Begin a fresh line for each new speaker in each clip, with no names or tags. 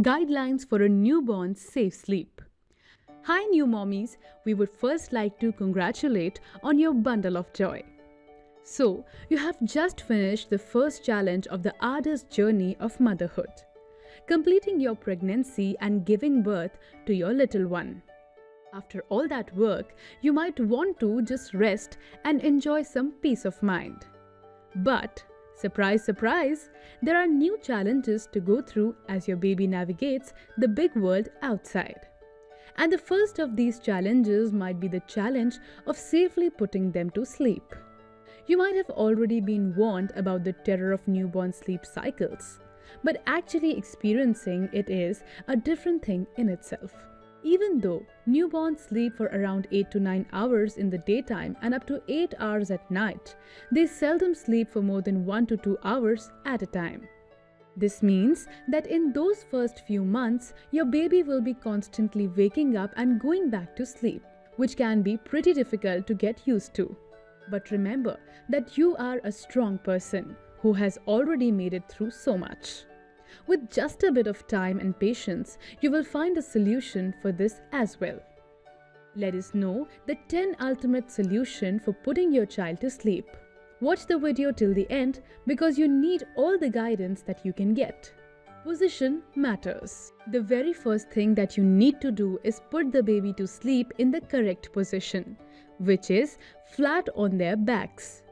Guidelines for a Newborn's Safe Sleep. Hi, new mommies. We would first like to congratulate on your bundle of joy. So, you have just finished the first challenge of the arduous journey of motherhood, completing your pregnancy and giving birth to your little one. After all that work, you might want to just rest and enjoy some peace of mind. But, surprise, surprise, there are new challenges to go through as your baby navigates the big world outside. And the first of these challenges might be the challenge of safely putting them to sleep. You might have already been warned about the terror of newborn sleep cycles, but actually experiencing it is a different thing in itself. Even though newborns sleep for around 8 to 9 hours in the daytime and up to 8 hours at night, they seldom sleep for more than 1 to 2 hours at a time. This means that in those first few months, your baby will be constantly waking up and going back to sleep, which can be pretty difficult to get used to. But remember that you are a strong person who has already made it through so much. With just a bit of time and patience, you will find a solution for this as well. Let us know the 10 ultimate solution for putting your child to sleep. Watch the video till the end because you need all the guidance that you can get. Position matters. The very first thing that you need to do is put the baby to sleep in the correct position, which is flat on their backs.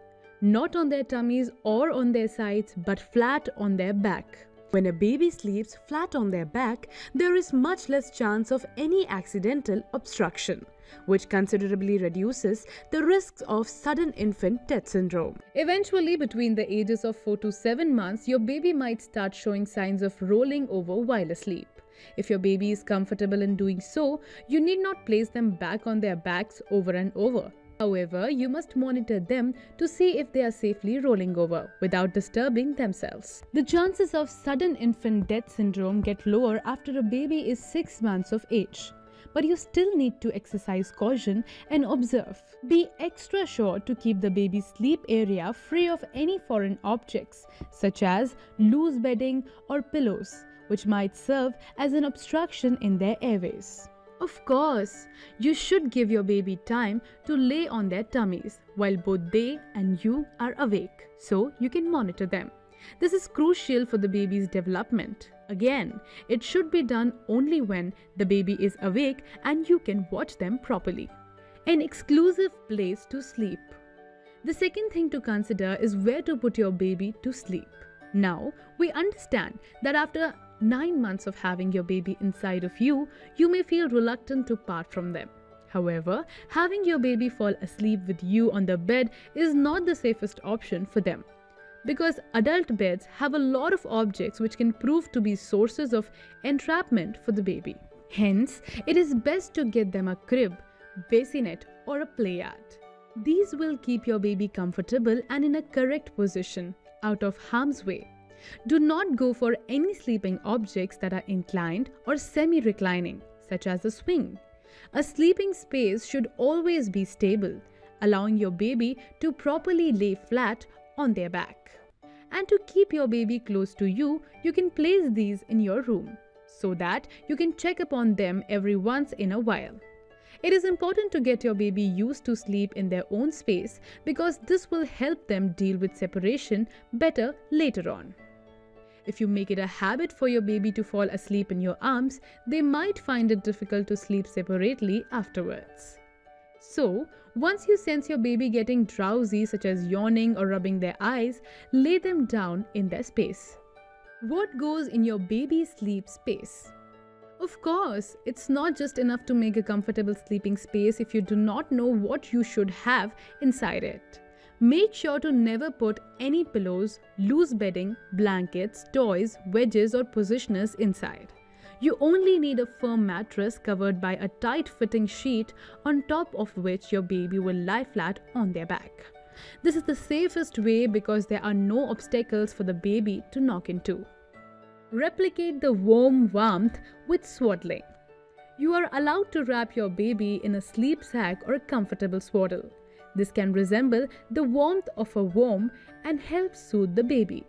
Not on their tummies or on their sides, but flat on their back. When a baby sleeps flat on their back, there is much less chance of any accidental obstruction, which considerably reduces the risks of sudden infant death syndrome. Eventually, between the ages of 4 to 7 months, your baby might start showing signs of rolling over while asleep. If your baby is comfortable in doing so, you need not place them back on their backs over and over. However, you must monitor them to see if they are safely rolling over without disturbing themselves. The chances of sudden infant death syndrome get lower after a baby is 6 months of age. But you still need to exercise caution and observe. Be extra sure to keep the baby's sleep area free of any foreign objects such as loose bedding or pillows, which might serve as an obstruction in their airways. Of course, you should give your baby time to lay on their tummies while both they and you are awake so you can monitor them. This is crucial for the baby's development. Again, it should be done only when the baby is awake and you can watch them properly. An exclusive place to sleep. The second thing to consider is where to put your baby to sleep. Now, we understand that after nine months of having your baby inside of you, you may feel reluctant to part from them. However, having your baby fall asleep with you on the bed is not the safest option for them. Because adult beds have a lot of objects which can prove to be sources of entrapment for the baby. Hence, it is best to get them a crib, bassinet, or a play yard. These will keep your baby comfortable and in a correct position, out of harm's way. Do not go for any sleeping objects that are inclined or semi reclining, such as a swing. A sleeping space should always be stable, allowing your baby to properly lay flat on their back. And to keep your baby close to you, you can place these in your room so that you can check upon them every once in a while. It is important to get your baby used to sleep in their own space because this will help them deal with separation better later on. If you make it a habit for your baby to fall asleep in your arms, they might find it difficult to sleep separately afterwards. So, once you sense your baby getting drowsy, such as yawning or rubbing their eyes, lay them down in their space. What goes in your baby's sleep space? Of course, it's not just enough to make a comfortable sleeping space if you do not know what you should have inside it. Make sure to never put any pillows, loose bedding, blankets, toys, wedges, or positioners inside. You only need a firm mattress covered by a tight fitting sheet on top of which your baby will lie flat on their back. This is the safest way because there are no obstacles for the baby to knock into. Replicate the warm warmth with swaddling. You are allowed to wrap your baby in a sleep sack or a comfortable swaddle. This can resemble the warmth of a womb and help soothe the baby.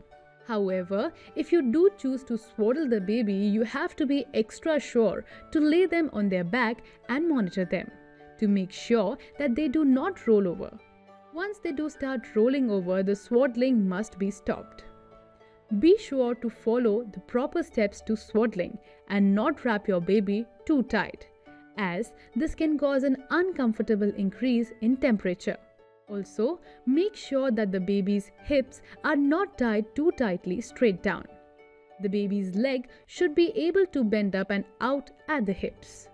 However, if you do choose to swaddle the baby, you have to be extra sure to lay them on their back and monitor them to make sure that they do not roll over. Once they do start rolling over, the swaddling must be stopped. Be sure to follow the proper steps to swaddling and not wrap your baby too tight, as this can cause an uncomfortable increase in temperature. Also, make sure that the baby's hips are not tied too tightly straight down. The baby's leg should be able to bend up and out at the hips.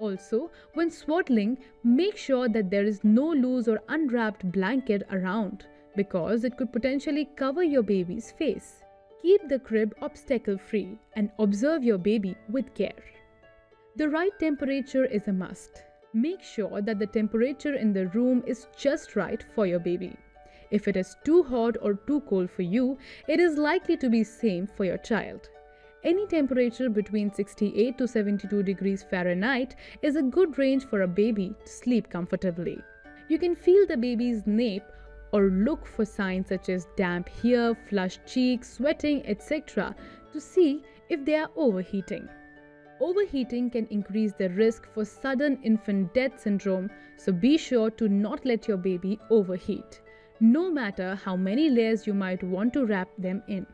Also, when swaddling, make sure that there is no loose or unwrapped blanket around because it could potentially cover your baby's face. Keep the crib obstacle free and observe your baby with care. The right temperature is a must. Make sure that the temperature in the room is just right for your baby. If it is too hot or too cold for you, it is likely to be same for your child. Any temperature between 68 to 72 degrees Fahrenheit is a good range for a baby to sleep comfortably. You can feel the baby's nape or look for signs such as damp hair, flushed cheeks, sweating, etc. to see if they are overheating. Overheating can increase the risk for sudden infant death syndrome, so be sure to not let your baby overheat, no matter how many layers you might want to wrap them in.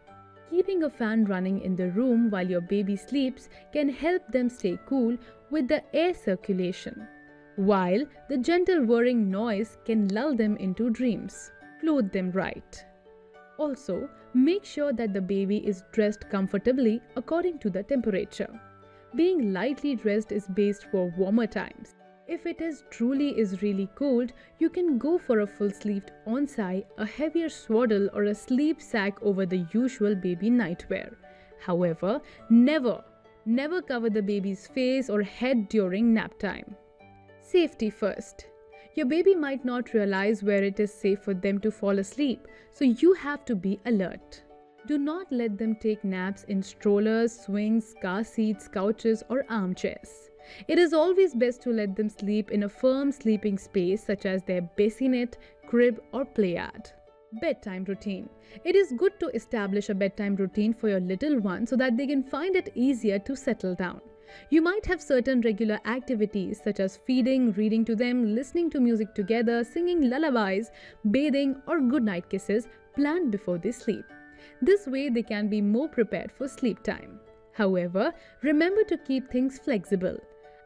Keeping a fan running in the room while your baby sleeps can help them stay cool with the air circulation, while the gentle whirring noise can lull them into dreams. Clothe them right. Also, make sure that the baby is dressed comfortably according to the temperature being lightly dressed is best for warmer times. If it is truly is really cold, you can go for a full sleeved onesie, a heavier swaddle or a sleep sack over the usual baby nightwear. However, never, never cover the baby's face or head during nap time. Safety first. Your baby might not realize where it is safe for them to fall asleep, so you have to be alert. Do not let them take naps in strollers, swings, car seats, couches, or armchairs. It is always best to let them sleep in a firm sleeping space such as their bassinet, crib, or playard. Bedtime routine. It is good to establish a bedtime routine for your little one so that they can find it easier to settle down. You might have certain regular activities such as feeding, reading to them, listening to music together, singing lullabies, bathing, or goodnight kisses planned before they sleep. This way, they can be more prepared for sleep time. However, remember to keep things flexible.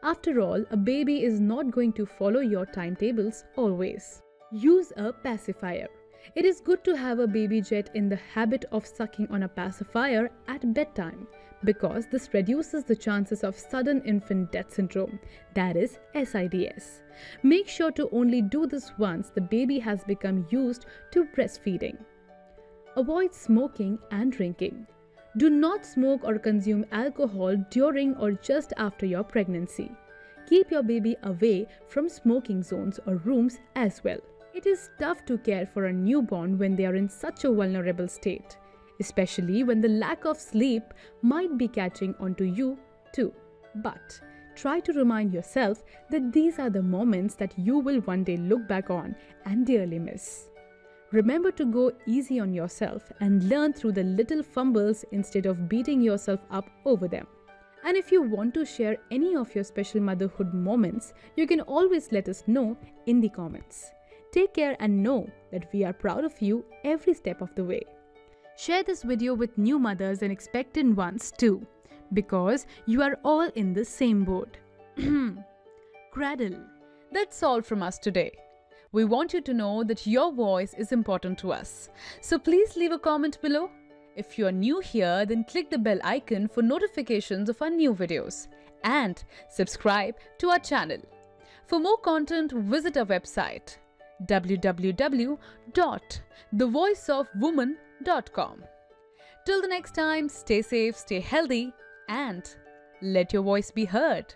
After all, a baby is not going to follow your timetables always. Use a pacifier. It is good to have a baby jet in the habit of sucking on a pacifier at bedtime because this reduces the chances of sudden infant death syndrome, that is SIDS. Make sure to only do this once the baby has become used to breastfeeding. Avoid smoking and drinking. Do not smoke or consume alcohol during or just after your pregnancy. Keep your baby away from smoking zones or rooms as well. It is tough to care for a newborn when they are in such a vulnerable state, especially when the lack of sleep might be catching onto you too. But try to remind yourself that these are the moments that you will one day look back on and dearly miss. Remember to go easy on yourself and learn through the little fumbles instead of beating yourself up over them. And if you want to share any of your special motherhood moments, you can always let us know in the comments. Take care and know that we are proud of you every step of the way. Share this video with new mothers and expectant ones too, because you are all in the same boat. Cradle. That's all from us today. We want you to know that your voice is important to us. So please leave a comment below. If you are new here, then click the bell icon for notifications of our new videos and subscribe to our channel. For more content, visit our website www.thevoiceofwoman.com. Till the next time, stay safe, stay healthy, and let your voice be heard.